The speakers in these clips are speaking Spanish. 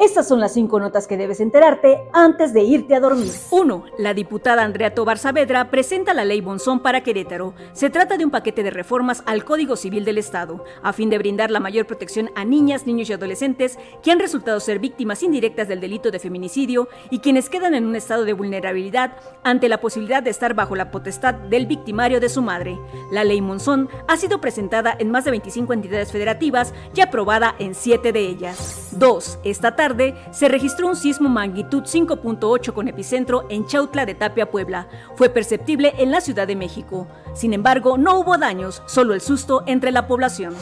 Estas son las cinco notas que debes enterarte antes de irte a dormir. 1. La diputada Andrea Tobar Saavedra presenta la ley Bonzón para Querétaro. Se trata de un paquete de reformas al Código Civil del Estado, a fin de brindar la mayor protección a niñas, niños y adolescentes que han resultado ser víctimas indirectas del delito de feminicidio y quienes quedan en un estado de vulnerabilidad ante la posibilidad de estar bajo la potestad del victimario de su madre. La ley Monzón ha sido presentada en más de 25 entidades federativas y aprobada en 7 de ellas. 2. Esta tarde se registró un sismo magnitud 5.8 con epicentro en Chautla de Tapia, Puebla. Fue perceptible en la Ciudad de México. Sin embargo, no hubo daños, solo el susto entre la población.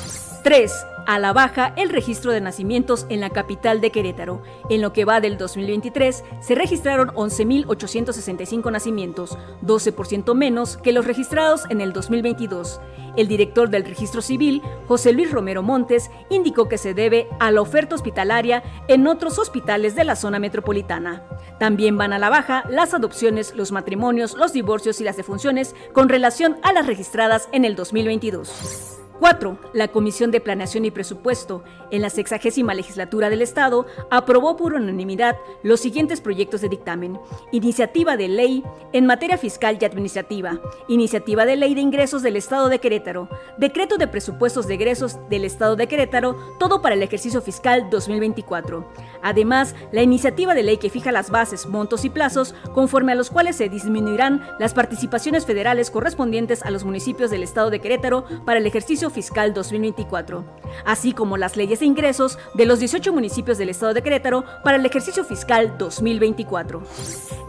3 a la baja el registro de nacimientos en la capital de Querétaro. En lo que va del 2023, se registraron 11.865 nacimientos, 12% menos que los registrados en el 2022. El director del registro civil, José Luis Romero Montes, indicó que se debe a la oferta hospitalaria en otros hospitales de la zona metropolitana. También van a la baja las adopciones, los matrimonios, los divorcios y las defunciones con relación a las registradas en el 2022. 4. La Comisión de Planeación y Presupuesto, en la sexagésima legislatura del Estado, aprobó por unanimidad los siguientes proyectos de dictamen. Iniciativa de ley en materia fiscal y administrativa. Iniciativa de ley de ingresos del Estado de Querétaro. Decreto de presupuestos de egresos del Estado de Querétaro, todo para el ejercicio fiscal 2024. Además, la iniciativa de ley que fija las bases, montos y plazos conforme a los cuales se disminuirán las participaciones federales correspondientes a los municipios del Estado de Querétaro para el ejercicio fiscal 2024, así como las leyes de ingresos de los 18 municipios del estado de Querétaro para el ejercicio fiscal 2024.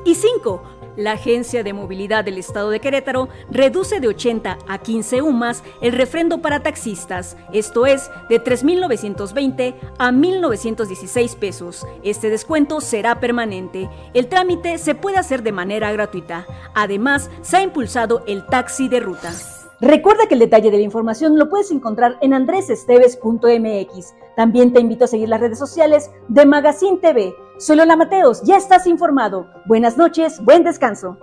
Y 5. La Agencia de Movilidad del Estado de Querétaro reduce de 80 a 15 UMAS el refrendo para taxistas, esto es, de 3.920 a 1.916 pesos. Este descuento será permanente. El trámite se puede hacer de manera gratuita. Además, se ha impulsado el taxi de ruta. Recuerda que el detalle de la información lo puedes encontrar en andresesteves.mx. También te invito a seguir las redes sociales de Magazine TV. Soy Lola Mateos, ya estás informado. Buenas noches, buen descanso.